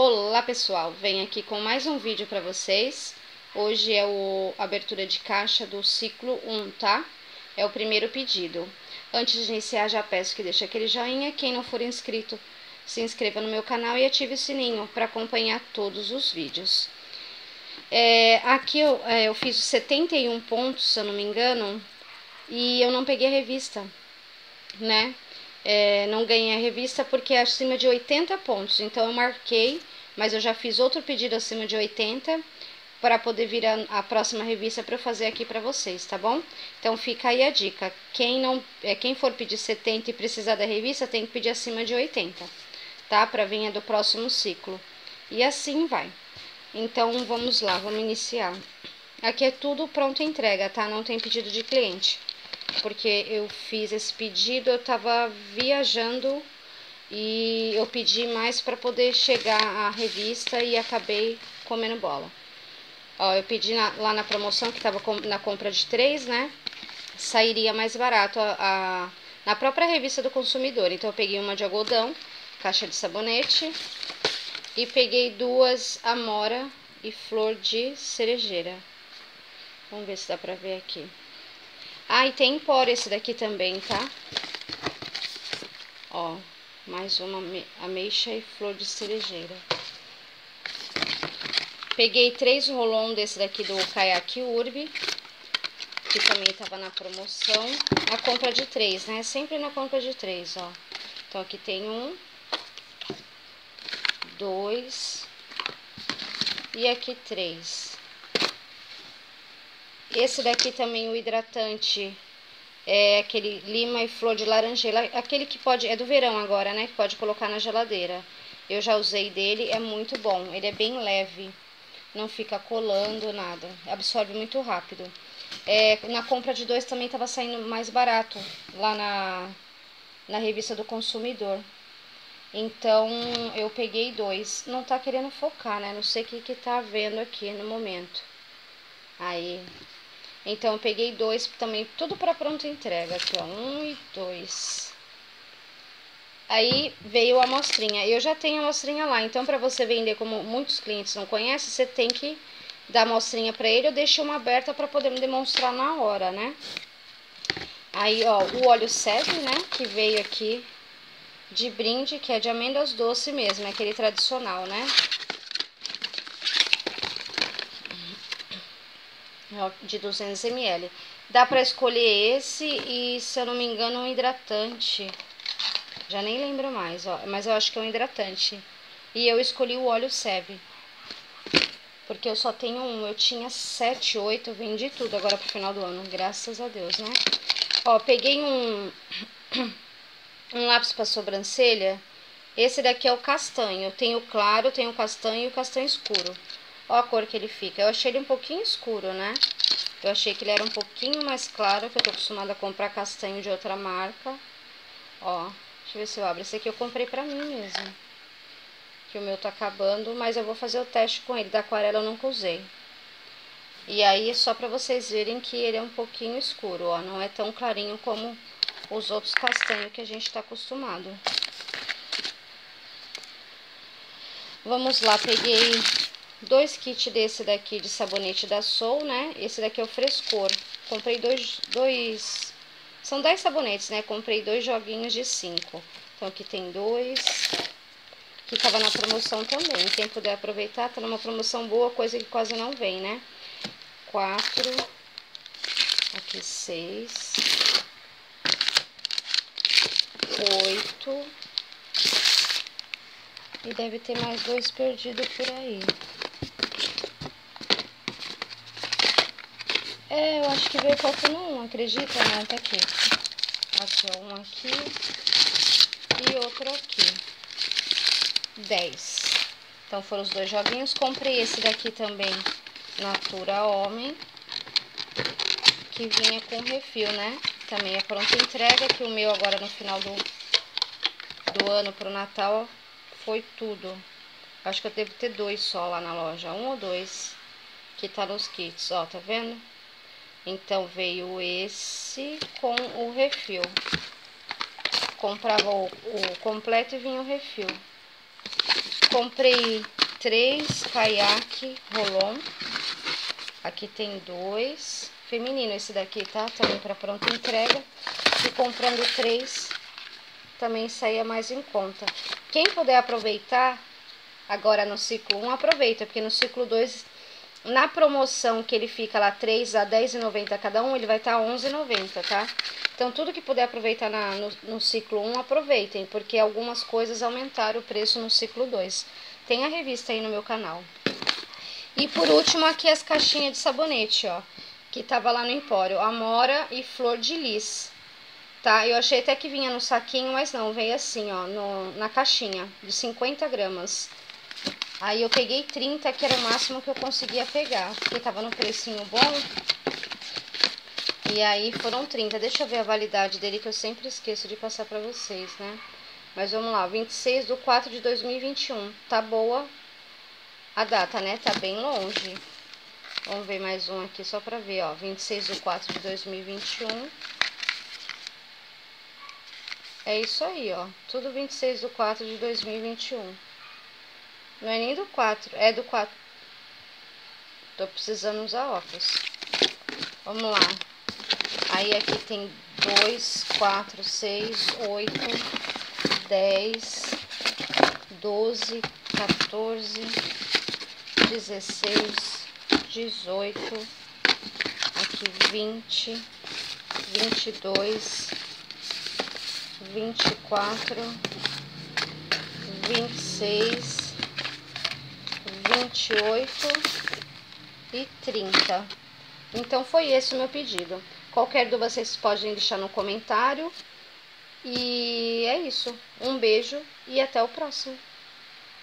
Olá pessoal, venho aqui com mais um vídeo para vocês. Hoje é o abertura de caixa do ciclo 1, tá? É o primeiro pedido. Antes de iniciar, já peço que deixe aquele joinha. Quem não for inscrito, se inscreva no meu canal e ative o sininho para acompanhar todos os vídeos. É, aqui eu, é, eu fiz 71 pontos, se eu não me engano, e eu não peguei a revista, né? É, não ganhei a revista porque é acima de 80 pontos. Então eu marquei, mas eu já fiz outro pedido acima de 80 para poder vir a, a próxima revista para eu fazer aqui para vocês, tá bom? Então fica aí a dica. Quem não, é quem for pedir 70 e precisar da revista tem que pedir acima de 80, tá? Para vir do próximo ciclo. E assim vai. Então vamos lá, vamos iniciar. Aqui é tudo pronto entrega, tá? Não tem pedido de cliente porque eu fiz esse pedido, eu estava viajando e eu pedi mais para poder chegar à revista e acabei comendo bola. Ó, eu pedi na, lá na promoção, que estava na compra de três, né? Sairia mais barato a, a, na própria revista do consumidor. Então, eu peguei uma de algodão, caixa de sabonete, e peguei duas amora e flor de cerejeira. Vamos ver se dá pra ver aqui. Ah, e tem pó esse daqui também, tá? Ó, mais uma ameixa e flor de cerejeira. Peguei três rolões desse daqui do Kayak Urb, que também tava na promoção. A compra de três, né? Sempre na compra de três, ó. Então, aqui tem um, dois e aqui três. Esse daqui também, o hidratante, é aquele lima e flor de laranjeira. Aquele que pode, é do verão agora, né? Que pode colocar na geladeira. Eu já usei dele, é muito bom. Ele é bem leve, não fica colando nada. Absorve muito rápido. É, na compra de dois também estava saindo mais barato lá na, na revista do consumidor. Então, eu peguei dois. Não tá querendo focar, né? Não sei o que que tá vendo aqui no momento. Aí, então, eu peguei dois também, tudo para pronta entrega. Aqui, ó, um e dois. Aí veio a amostrinha. Eu já tenho a amostrinha lá, então para você vender como muitos clientes não conhecem, você tem que dar a amostrinha para ele. Eu deixei uma aberta para poder me demonstrar na hora, né? Aí, ó, o óleo sede, né, que veio aqui de brinde, que é de amêndoas doce mesmo, é aquele tradicional, né? De 200 ml. Dá pra escolher esse e, se eu não me engano, um hidratante. Já nem lembro mais, ó, mas eu acho que é um hidratante. E eu escolhi o óleo Seb. Porque eu só tenho um, eu tinha 7, 8, vendi tudo agora pro final do ano, graças a Deus, né? Ó, peguei um, um lápis pra sobrancelha. Esse daqui é o castanho. Tem o claro, tem o castanho e o castanho escuro. Ó a cor que ele fica. Eu achei ele um pouquinho escuro, né? Eu achei que ele era um pouquinho mais claro, que eu tô acostumada a comprar castanho de outra marca. Ó, deixa eu ver se eu abro. Esse aqui eu comprei pra mim mesmo. Que o meu tá acabando, mas eu vou fazer o teste com ele. Da aquarela eu nunca usei. E aí, só pra vocês verem que ele é um pouquinho escuro, ó. Não é tão clarinho como os outros castanhos que a gente tá acostumado. Vamos lá, peguei dois kits desse daqui de sabonete da Soul, né? Esse daqui é o Frescor. Comprei dois, dois... São 10 sabonetes, né? Comprei dois joguinhos de 5. Então, aqui tem dois. Que tava na promoção também. Quem puder aproveitar, tá numa promoção boa, coisa que quase não vem, né? Quatro. Aqui, seis. Oito. E deve ter mais dois perdidos por aí. É, eu acho que veio faltando um, acredita? Não, tá aqui. Aqui, ó, um aqui e outro aqui. Dez. Então foram os dois joguinhos. Comprei esse daqui também, Natura Homem, que vinha com refil, né? Também é pronta entrega, que o meu agora no final do, do ano pro Natal foi tudo. Acho que eu devo ter dois só lá na loja, um ou dois, que tá nos kits, ó, tá vendo? Então, veio esse com o refil. Comprava o, o completo e vinha o refil. Comprei três caiaque rolon. Aqui tem dois. Feminino esse daqui, tá? Também para pronta entrega. E comprando três, também saía mais em conta. Quem puder aproveitar, agora no ciclo 1, aproveita. Porque no ciclo 2, na promoção que ele fica lá 3 a 10,90 cada um, ele vai estar tá 11,90, tá? Então, tudo que puder aproveitar na, no, no ciclo 1, aproveitem. Porque algumas coisas aumentaram o preço no ciclo 2. Tem a revista aí no meu canal. E por último, aqui as caixinhas de sabonete, ó. Que tava lá no Empório. Amora e Flor de Lis. Tá? Eu achei até que vinha no saquinho, mas não. Veio assim, ó. No, na caixinha. De 50 gramas. Aí eu peguei 30, que era o máximo que eu conseguia pegar. Porque tava no precinho bom. E aí foram 30. Deixa eu ver a validade dele, que eu sempre esqueço de passar pra vocês, né? Mas vamos lá, 26 de 4 de 2021. Tá boa a data, né? Tá bem longe. Vamos ver mais um aqui só pra ver, ó. 26 de 4 de 2021. É isso aí, ó. Tudo 26 de 4 de 2021. Não é nem do 4, é do 4. Tô precisando usar óculos. Vamos lá. Aí aqui tem 2, 4, 6, 8, 10, 12, 14, 16, 18, aqui 20, 22, 24, 26, 28 e 30. Então foi esse o meu pedido. Qualquer dúvida vocês podem deixar no comentário. E é isso. Um beijo e até o próximo.